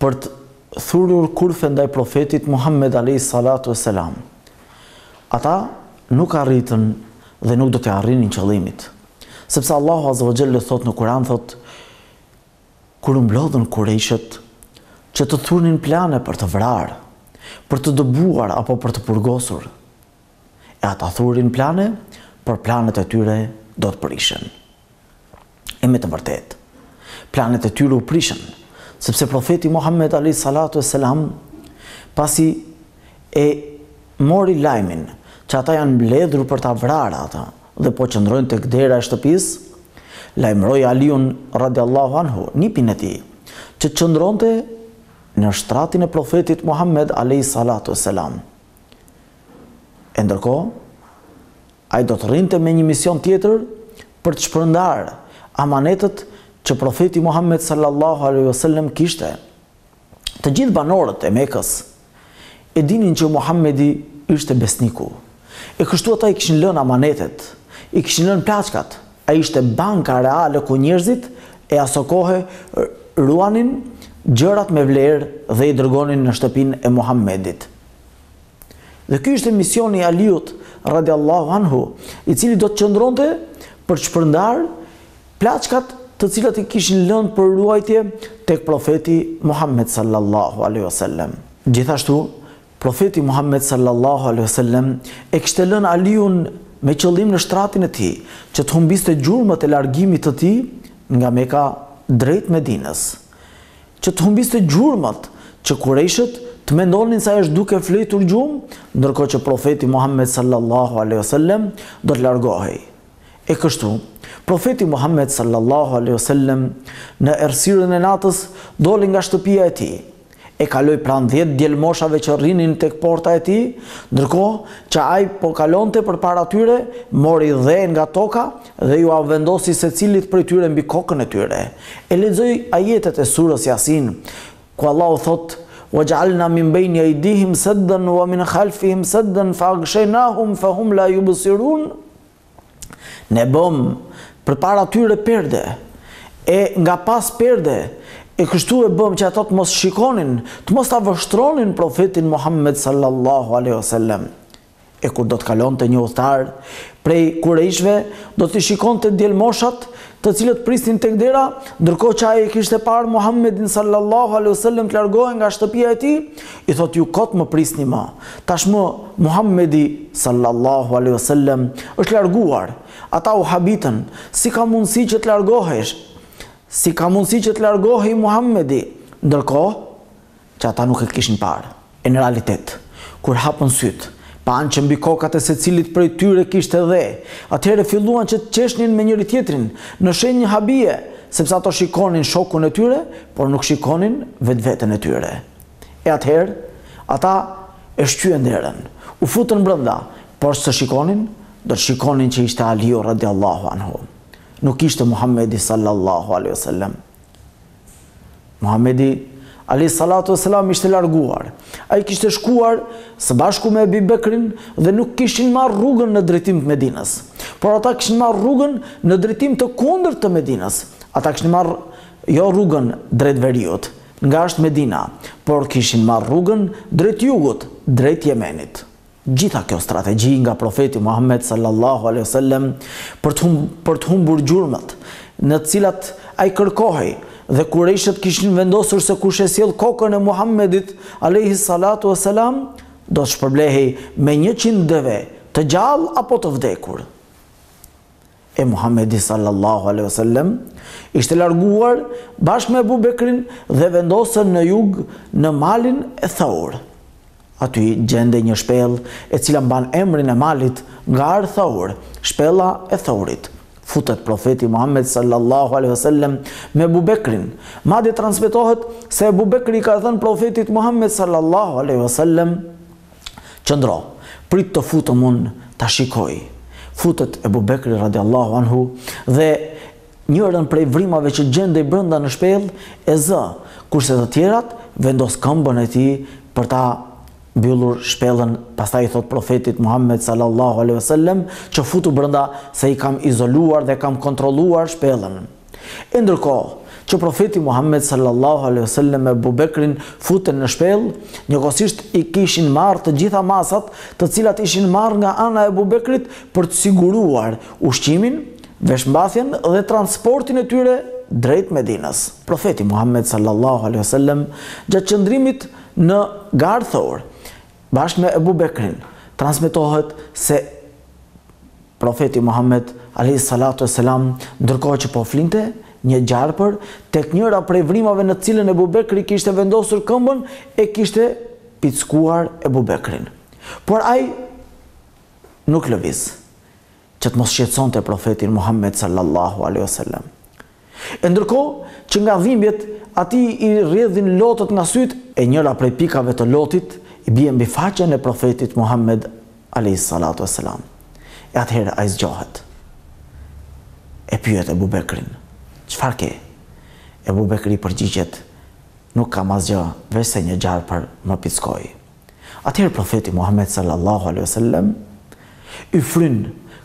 për të thurur kurthe ndaj Profetit Muhammed alejhi salatu ve selam. Ata nuk arritën dhe nuk do t'i arrinin qëllimit. Sepse Allahu azza wa jalla thotë në Kur'an thotë kur u mblodhën kurejshët që të thurnin plane për të vrarë, për të dëbuar apo për të burgosur. E ata thurin plane, por planet e tyre do të prishen. E me të vërtetë, planet e tyre u prishën, sepse profeti Muhammed alayhi salatu was salam pasi e mori lajmin që ata janë mbledhur për ta vrarë atë dhe po qëndrojnë tek dera e shtëpisë, lajmëroi Aliun radiallahu anhu, nipin e tij, që të qëndronte në shtratin e profetit Muhammed alayhi salatu was salam. E ndërkohë, Ai do të rrinte me një mision tjetër për të shpërndarë amanetet që Profeti Muhamed sallallahu alejhi ve sellem kishte. Të gjithë banorët e Mekës e dinin që Muhamedi ishte besniku. E kështu ata i kishin lënë amanetet, i kishin lënë plaçkat. Ai ishte banka reale ku njerëzit e asokohe ruanin gjërat me vlerë dhe i dërgonin në shtëpinë e Muhamedit. Dhe ky ishte misioni i Aliut radiallahu anhu, i cili do të qëndronte për të shpërndarë plaçkat të cilat i kishin lënë për ruajtje tek profeti Muhammed sallallahu alaihi wasallam. Gjithashtu, profeti Muhammed sallallahu alaihi wasallam e kishte lënë Aliun me qëllim në shtratin e tij, që të humbiste gjurmët e largimit të tij nga Meka drejt Medinës. që të humbiste gjurmët, që Kurejshët të mendonin se ai është duke fjetur gjumë, ndërkohë që Profeti Muhammed sallallahu alejhi ve sellem do të largohej. E kështu, Profeti Muhammed sallallahu alejhi ve sellem në errësirën e natës doli nga shtëpia e tij, e kaloi pranë dhjetë djelmoshave që rrinin tek porta e tij, ndërkohë që ai po kalonte përpara tyre, mori dhe nga toka Dhe iua vendosi secilit prej tyre mbi kokën e tyre. E lexoi ajetet e Surës Jasin, ku Allahu thotë, Wa ja'alna min bejni ejdihim saddan wa min khalfihim saddan fa aghshaynahum fa hum la yubsirun Ne bëmë përpara tyre perde e nga pas perde e kështu e bëmë që ata të mos shikonin, të mos ta vështronin profetin Muhammed sallallahu alaihi wasallam. E kur do të kalonte një udhëtar prej kurejshve, do t'i shikonte djelmoshat, të cilët prisnin tek dera, ndërkohë që ai e kishte parë Muhammedin sallallahu alejhi ve sellem të largohej nga shtëpia e tij, i thotë ju kot më prisni më. Tashmë Muhammedi sallallahu alejhi ve sellem është larguar. Ata u habitën, si ka mundësi që të largohej? Si ka mundësi që të largohej Muhammedi? Ndërkohë, që ata nuk e kishin parë. E në realitet, kur hapën sytë, panë që mbi kokat e secilit prej tyre kishte dhe, atëherë filluan që të qeshnin me njëri-tjetrin, në shenjë habie, sepse ato shikonin shokun e tyre, por nuk shikonin vetveten e tyre. E atëherë, ata e shqyen derën, u futën brenda, por ç'të shikonin, do të shikonin që ishte Aliu radijallahu anhu. Nuk ishte Muhamedi sallallahu alejhi ve sellem. Muhamedi alejhi salatu ve selam ishte larguar. Ai kishte shkuar së bashku me Ebu Bekrin dhe nuk kishin marrë rrugën në drejtim të Medinës. Por ata kishin marrë rrugën në drejtim të kundër të Medinës. Ata kishin marrë jo rrugën drejt veriut, nga është Medina, por kishin marrë rrugën drejt jugut, drejt Jemenit. Gjitha kjo strategji nga Profeti Muhammed sallallahu alejhi wasallam për të humbur gjurmët, në të cilat ai kërkohej dhe kurejshët kishin vendosur se kush e sjell kokën e Muhammedit alejhi salatu wasalam do të shpërblehej me 100 deve, të gjallë apo të vdekur. e Muhammedi sallallahu alaihi wasallam ishte larguar bashkë me Abu Bekrin dhe vendosen në jug në malin e Thaur. Aty gjendet një shpellë e cila mban emrin e malit Gar Thaur, shpella e Thaurit. Futet profeti Muhammed sallallahu alaihi wasallam me Abu Bekrin. Madje transmetohet se Abu Bekri i ka thënë profetit Muhammed sallallahu alaihi wasallam Qëndro, prit të futem unë ta shikoj. Futet Ebu Bekri radijallahu anhu dhe njërën prej vrimave që gjendej brenda në shpellë e zë, kurse te tjetra vendos këmbën e tij për ta mbyllur shpellën, pastaj i thotë Profetit Muhammed sallallahu alejhi ve sellem që futu brenda se i kam izoluar dhe kam kontrolluar shpellën. E ndërkohë, që profeti Muhammed sallallahu alaihi wasallam me Abu Bekrin futen në shpellë, njëkohësisht i kishin marrë të gjitha masat, të cilat ishin marrë nga ana e Abu Bekrit për të siguruar ushqimin, veshmbathjen dhe transportin e tyre drejt Medinës. Profeti Muhammed sallallahu alaihi wasallam gjatë qëndrimit në Gar Thaur bashkë me Abu Bekrin transmetohet se Profeti Muhamed, alejhi salatu e selam, ndërkohë që po flinte, një gjarpër, tek njëra prej vrimave në cilën Ebu Bekri kishte vendosur këmbën, e kishte pickuar Ebu Bekrin. Por ai nuk lëviz, që të mos shqetësonte profetin Muhamed sallallahu alejhi wasallam. E ndërkohë që nga dhimbjet atij i rrjedhin lotët nga sytë, e njëra prej pikave të lotit i bie mbi faqen e Profetit Muhammed alejhi salatu e selam, e atëherë ai zgjohet. E pyet Ebu Bekrin, Çfarë ke? Ebu Bekri i përgjigjet, Nuk kam asgjë, veçse një gjarpër më pickoi. Atëherë Profeti Muhammed sallallahu alejhi ve sellem i fryn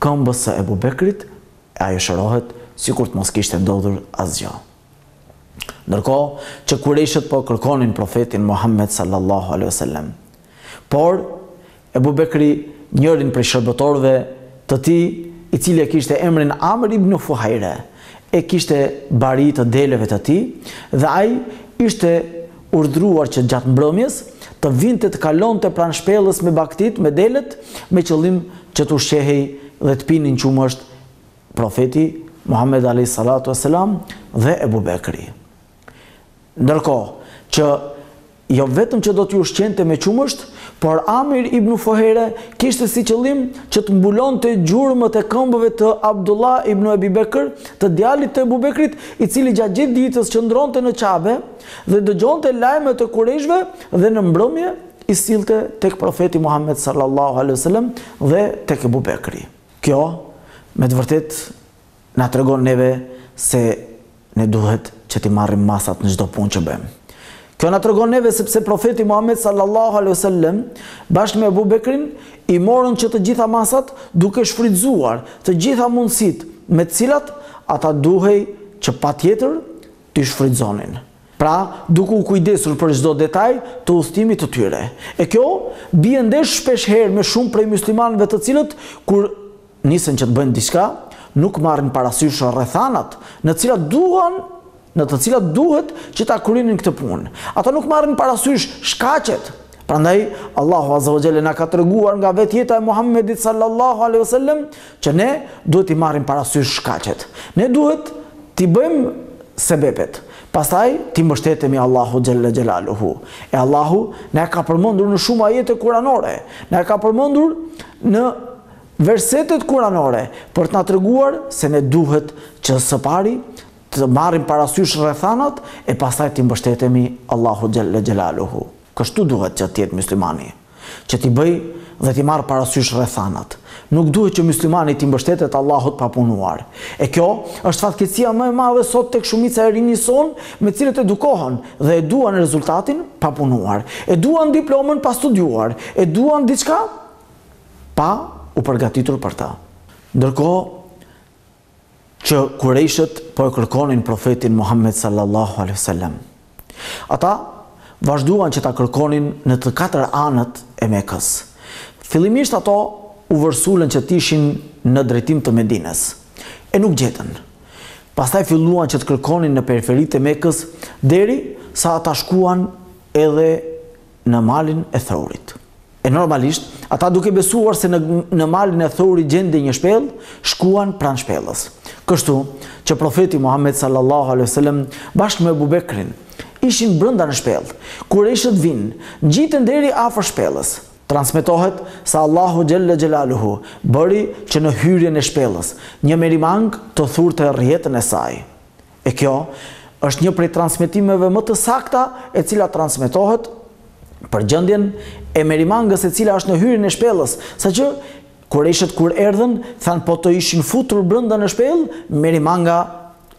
këmbës së Ebu Bekrit e ajo shërohet sikur të mos kishte ndodhur asgjë. Ndërkohë që Kurejshët po kërkonin profetin Muhammed sallallahu alaihi wasallam. Por Ebu Bekri, njërin prej shërbëtorëve të tij, i cili e kishte emrin Amr ibn Fuhajre, e kishte bari të deleve të tij dhe ai ishte urdhëruar që gjatë mbrëmjes të vinte të kalonte pranë shpellës me bagëtitë, me delet, me qëllim që të ushqehej dhe të pinin qumësht Profeti Muhammed alayhi salatu wassalam dhe Ebu Bekri. Ndërkohë që jo vetëm që do t'i ushqente me qumësht, por Amir ibn Fuhere kishte si qëllim që të mbulonte gjurmët e këmbëve të Abdullah ibn Ebi Bekr, të djalit të Ebu Bekrit, i cili gjatë gjithë ditës qëndronte në Qabe, dhe dëgjonte lajmet e Kurejshve dhe në mbrëmje i sillte tek Profeti Muhammed sallallahu alaihi wasallam dhe tek Ebu Bekri. Kjo me të vërtetë na tregon neve se ne duhet që t'i marrim masat në çdo punë që bëjmë. Kjo na tregon neve sepse profeti Muhammed sallallahu alaihi wasallam bashkë me Ebu Bekrin i morën që të gjitha masat duke shfrytëzuar të gjitha mundësitë me të cilat ata duhej që patjetër t'i shfrytëzonin. Pra, duke u kujdesur për çdo detaj të udhëtimit të tyre. E kjo bie ndesh shpesh herë me shumë prej myslimanëve të cilët kur nisen që të bëjnë diçka, nuk marrin parasysh rrethanat në cilat duan në të cilat duhet që ta kryenin këtë punë. Ata nuk marrin parasysh shkaqet Prandaj Allahu Azza wa Jalla na ka treguar nga vetë jeta e Muhammedit sallallahu alaihi wasallam që ne duhet të marrim parasysh shkaqet. Ne duhet t'i bëjmë sebebet. Pastaj t'i mbështetemi Allahu xhalla xhelaluhu. E Allahu na e ka përmendur në shumë ajete kuranore, na e ka përmendur në versetet kuranore për të na treguar se ne duhet që së pari të marrim parasysh rrethanat e pastaj t'i mbështetemi Allahu xhalla xhelaluhu. Kështu duhet që të jetë myslimani. Që t'i bëjë dhe t'i marrë parasysh rrethanat. Nuk duhet që myslimani t'i mbështetet Allahut pa punuar. E kjo është fatkeqësia më e madhe sot tek shumica e rinisë sonë me cilët edukohen dhe e duan rezultatin pa punuar. E duan diplomën pa studiuar. E duan diçka pa u përgatitur për të. Ndërkohë, që kurejshët po e kërkonin Profetin Muhammed Sallallahu Alejhi Wasallam. Ata vazhduan që ta kërkonin në të katër anët e Mekës. Fillimisht ato u vërsulën që të ishin në drejtim të Medinës, e nuk gjetën. Pastaj filluan që të kërkonin në periferitë e Mekës deri sa ata shkuan edhe në malin e Theurit. E normalisht, ata duke besuar se në, në malin e Theurit gjende një shpellë, shkuan pranë shpellës. Kështu që profeti Muhammed sallallahu alaihi wasallam bashkë me Abu Bekrin ishin brenda në shpellë. Kurejshët vinë, ngjiten deri afër shpellës. Transmetohet se Allahu xhelle xhelaluhu bëri që në hyrjen e shpellës, një merimang të thurte rrjetën e saj. E kjo është një prej transmetimeve më të sakta e cila transmetohet për gjendjen e Merimangës e cila është në hyrjen e shpellës, sa që kurejshët kur erdhën thanë po të ishin futur brenda në shpellë, Merimanga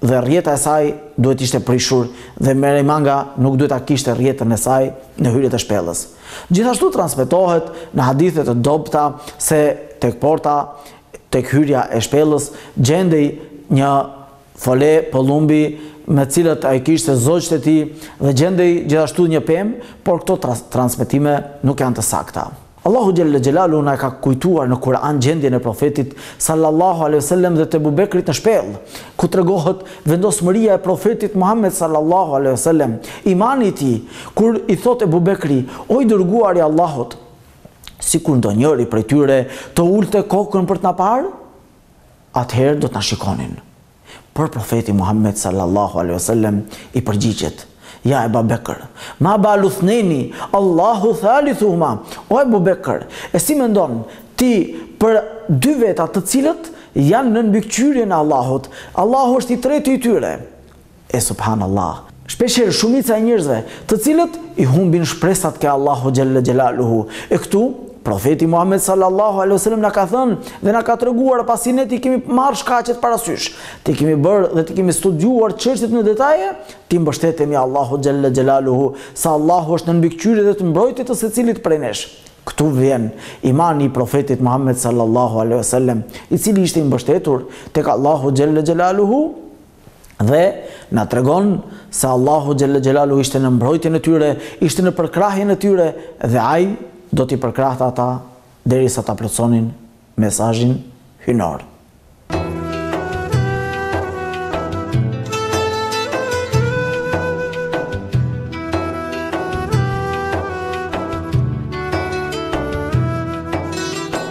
dhe rrjeta e saj duhet të ishte prishur dhe Merimanga nuk duhet ta kishte rrjetën e saj në hyrje të shpellës. Gjithashtu transmetohet në hadithe të dobëta se tek porta tek hyrja e shpellës gjendej një Fole pëllumbi me të cilat ai kishte zogjtë e tij dhe gjendej gjithashtu një pemë, por këto transmetime nuk janë të sakta. Allahu xhelle xhelaluhu na e ka kujtuar në Kur'an gjendjen e Profetit sallallahu alejhi wasallam dhe të Ebu Bekrit në shpellë, ku tregohet vendosmëria e Profetit Muhammed sallallahu alejhi wasallam, imani i tij, kur i thotë Ebu Bekri, o i dërguari i Allahut, sikur ndonjëri prej tyre të ulte kokën për të na parë? Atëherë do të na shikonin. Por Profeti Muhammed sallallahu alejhi ve sellem i përgjigjet, Ja Eba Bekër, ma balu thnejni, Allahu thalithuhuma, O Ebu Bekër, e si mendon ti për dy veta të cilët janë nën mbikëqyrjen e Allahut, Allahu është i treti i tyre? E subhanallah! Shpeshherë shumica e njerëzve, të cilët i humbin shpresat ke Allahu xhelle xhelaluhu. E këtu, Profeti Muhamed sallallahu alejhi ve selem na ka thënë dhe na ka treguar pasi ne t'i kemi marrë shkaqet parasysh, t'i kemi bërë dhe t'i kemi studiuar çështjet në detaje, t'i mbështetemi Allahu xhelle xhelaluhu, se Allahu është në mbikëqyrje dhe të mbrojtje të secilit prej nesh. Këtu vjen imani i Profetit Muhamed sallallahu alejhi ve selem, i cili ishte i mbështetur tek Allahu xhelle xhelaluhu. Dhe na tregon se Allahu xhelle xhelaluhu ishte në mbrojtjen e tyre, ishte në përkrahjen e tyre dhe ai do t'i përkrahte ata derisa ta plotësonin mesazhin hyjnor.